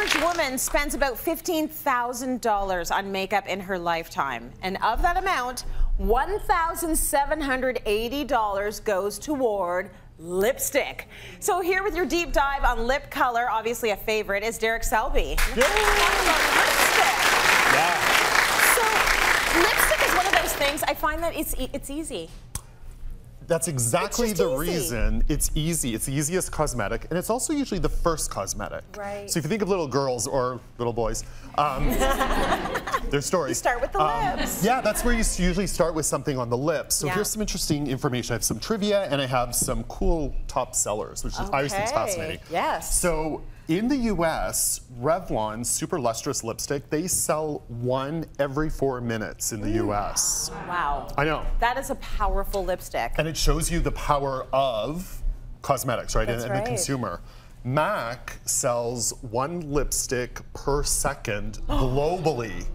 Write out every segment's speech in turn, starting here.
average woman spends about $15,000 on makeup in her lifetime. And of that amount, $1,780 goes toward lipstick. So here with your deep dive on lip color, obviously a favorite, is Derek Selby. Yeah. So lipstick is one of those things, I find that it's, e- it's easy. That's exactly the easy. reason it's easy. It's the easiest cosmetic, and it's also usually the first cosmetic. Right. So if you think of little girls or little boys, um, their stories. start with the um, lips. Yeah, that's where you usually start with something on the lips. So Yeah. here's some interesting information. I have some trivia, and I have some cool top sellers, which is, I just think is fascinating. Yes. So in the U.S., Revlon Super Lustrous Lipstick, they sell one every four minutes in the U.S. Wow. I know. That is a powerful lipstick. And it shows you the power of cosmetics, right? That's and, and right. the consumer. MAC sells one lipstick per second globally.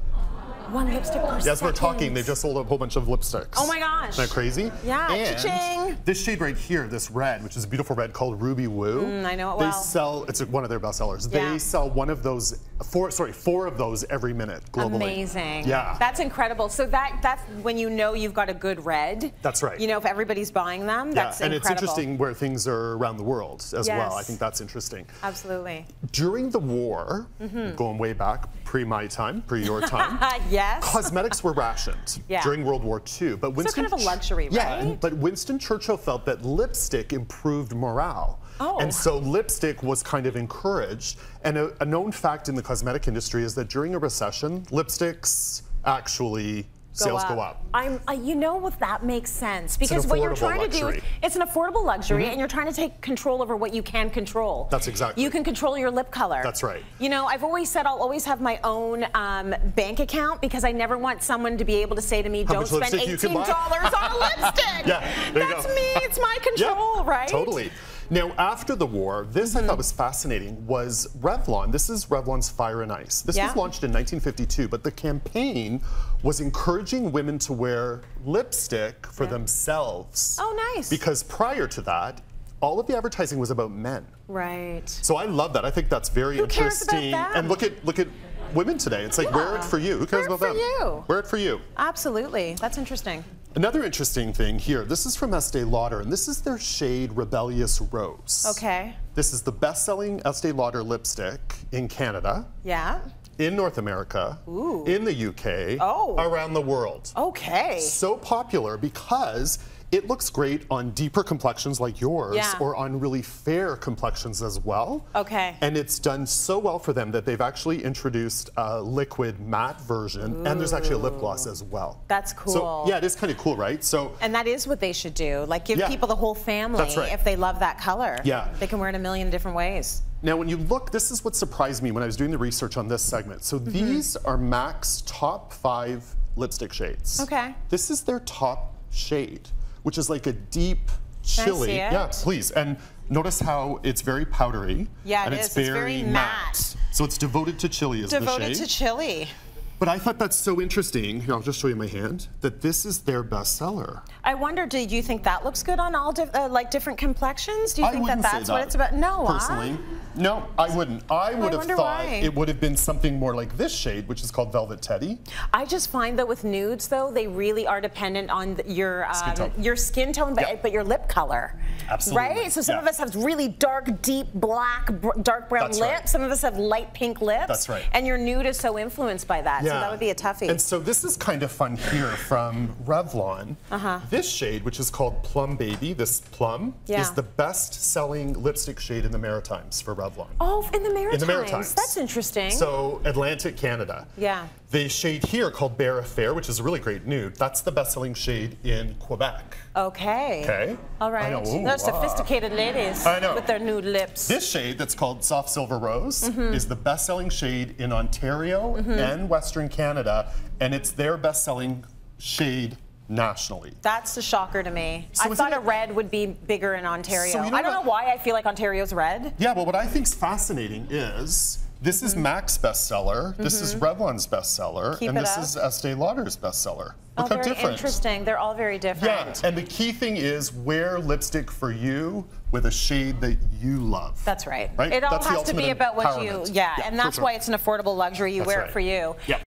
One lipstick per As we're talking, they just sold a whole bunch of lipsticks. Oh my gosh. Isn't that crazy? Yeah, And cha-ching. this shade right here, this red, which is a beautiful red called Ruby Woo. Mm, I know it They well. sell, it's one of their best sellers. Yeah. They sell one of those, four, sorry, four of those every minute globally. Amazing. Yeah. That's incredible. So that that's when you know you've got a good red. That's right. You know, if everybody's buying them, yeah, that's and it's interesting where things are around the world as well. I think that's interesting. Absolutely. During the war, Mm-hmm. going way back, pre my time, pre your time, yes. cosmetics were rationed Yeah. during World War II. But Winston kind of a luxury, yeah, right? and- but Winston Churchill felt that lipstick improved morale. Oh. And so lipstick was kind of encouraged. And a, a known fact in the cosmetic industry is that during a recession, lipsticks actually sales go up. I'm, uh, you know what that makes sense because what you're trying to do is luxury. It's an affordable luxury and you're trying to take control over what you can control. That's exactly. You can control your lip color. That's right. You know, I've always said I'll always have my own um, bank account because I never want someone to be able to say to me, "Don't spend lipstick you can eighteen buy?" dollars on a lipstick." Yeah, That's me. It's my Yeah, control, right? Totally. Now, after the war, this I Mm-hmm. thought was fascinating was Revlon. This is Revlon's Fire and Ice. This Yeah. was launched in 1952, but the campaign was encouraging women to wear lipstick for Yeah. themselves. Oh, nice. Because prior to that, all of the advertising was about men. Right. So I love that. I think that's very Who cares about interesting. And look at look at women today. It's like wear it for you. Who cares Wear it about for them? you. Wear it for you. Absolutely. That's interesting. Another interesting thing here, this is from Estee Lauder, and this is their shade Rebellious Rose. Okay. This is the best-selling Estee Lauder lipstick in Canada, Yeah. in North America, Ooh. in the UK, Oh. around the world. Okay. So popular because it looks great on deeper complexions like yours Yeah. or on really fair complexions as well. Okay. And it's done so well for them that they've actually introduced a liquid matte version and there's actually a lip gloss as well. That's cool. So yeah, it is kind of cool, right? So And that is what they should do. Like give Yeah. people the whole family That's right. if they love that color. Yeah. They can wear it a million different ways. Now, when you look, this is what surprised me when I was doing the research on this segment. So Mm-hmm. these are MAC's top five lipstick shades. Okay. This is their top shade, which is like a deep chili. see it? Yeah, please. And notice how it's very powdery. Yeah, it and is. it's It's very, very matte. So it's devoted to chili is the Devoted to chili. But I thought that's so interesting. Here, I'll just show you my hand. That this is their bestseller. I wonder, do you think that looks good on all di- uh, like different complexions? Do you I think that that's what it's about? No, personally. No, I wouldn't. I would have thought why. it would have been something more like this shade, which is called Velvet Teddy. I just find that with nudes, though, they really are dependent on the, your Skin um, tone. your skin tone, but, Yeah. but your lip color. Absolutely. Right. So some Yeah. of us have really dark, deep black, dark brown That's lips. right. Some of us have light pink lips. That's right. And your nude is so influenced by that. So that would be a toughie. And so this is kind of fun here from Revlon. Uh-huh. This shade, which is called Plum Baby, this plum, Yeah. is the best-selling lipstick shade in the Maritimes for Revlon. oh, in the Maritimes. In the Maritimes. That's interesting. So Atlantic Canada. Yeah. The shade here called Bare Affair, which is a really great nude, that's the best-selling shade in Quebec. okay. Okay. All right. I know. Ooh, Those ah. sophisticated ladies I know. with their nude lips. This shade that's called Soft Silver Rose Mm-hmm. is the best-selling shade in Ontario and Western Canada, and it's their best-selling shade nationally. That's a shocker to me. So I thought a red would be bigger in Ontario. So you know I don't what- know why I feel like Ontario's red. Yeah, well, what I think's fascinating is This is Mac's bestseller. This is Revlon's bestseller. Mm-hmm. Keep and this up. is Estee Lauder's bestseller. Oh, Look how very different. interesting. They're all very different. Yeah, and the key thing is wear lipstick for you with a shade that you love. That's right. Right? It all That's has to be about what you, yeah, Yeah, and that's sure. why it's an affordable luxury. You That's wear right. it for you. Yeah.